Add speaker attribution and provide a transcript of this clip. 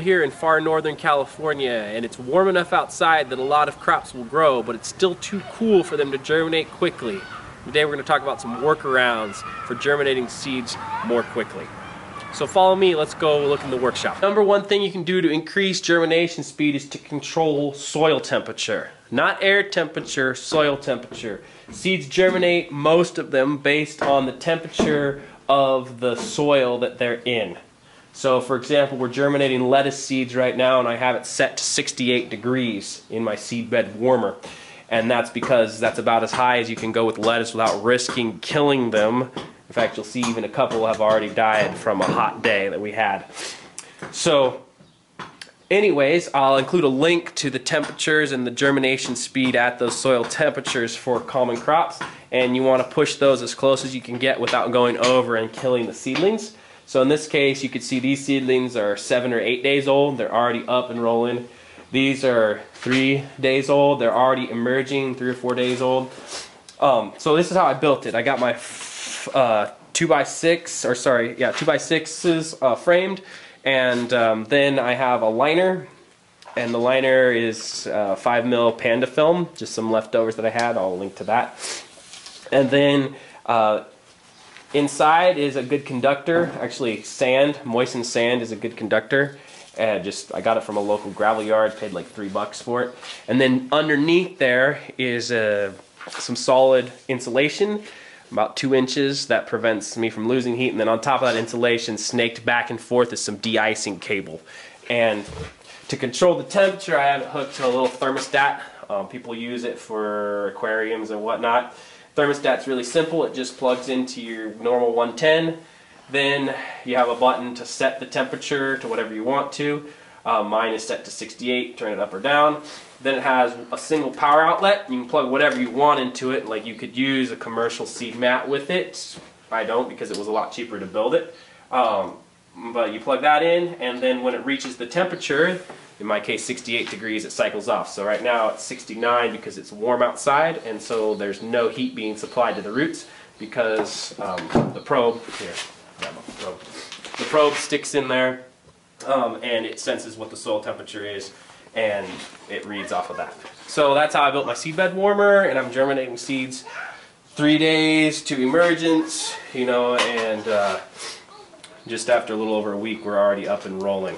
Speaker 1: here in far northern California and it's warm enough outside that a lot of crops will grow but it's still too cool for them to germinate quickly. Today we're going to talk about some workarounds for germinating seeds more quickly. So follow me, let's go look in the workshop. Number one thing you can do to increase germination speed is to control soil temperature. Not air temperature, soil temperature. Seeds germinate, most of them, based on the temperature of the soil that they're in. So for example, we're germinating lettuce seeds right now and I have it set to 68 degrees in my seed bed warmer. And that's because that's about as high as you can go with lettuce without risking killing them in fact, you'll see even a couple have already died from a hot day that we had. So, anyways, I'll include a link to the temperatures and the germination speed at those soil temperatures for common crops. And you want to push those as close as you can get without going over and killing the seedlings. So in this case, you can see these seedlings are seven or eight days old. They're already up and rolling. These are three days old. They're already emerging, three or four days old. Um, so this is how I built it. I got my uh, two by six, or sorry, yeah, two by sixes uh, framed, and um, then I have a liner, and the liner is uh, five mil panda film, just some leftovers that I had. I'll link to that, and then. Uh, inside is a good conductor. Actually, sand, moistened sand is a good conductor. And just I got it from a local gravel yard, paid like three bucks for it. And then underneath there is uh, some solid insulation about two inches that prevents me from losing heat and then on top of that insulation snaked back and forth is some de-icing cable and to control the temperature I have it hooked to a little thermostat um, people use it for aquariums and whatnot thermostat's really simple it just plugs into your normal 110 then you have a button to set the temperature to whatever you want to uh, mine is set to 68 turn it up or down then it has a single power outlet. You can plug whatever you want into it. Like you could use a commercial seed mat with it. I don't because it was a lot cheaper to build it. Um, but you plug that in and then when it reaches the temperature, in my case 68 degrees, it cycles off. So right now it's 69 because it's warm outside and so there's no heat being supplied to the roots because um, the probe, here, probe. the probe sticks in there um, and it senses what the soil temperature is and it reads off of that. So that's how I built my seedbed warmer and I'm germinating seeds three days to emergence, you know, and uh, just after a little over a week we're already up and rolling.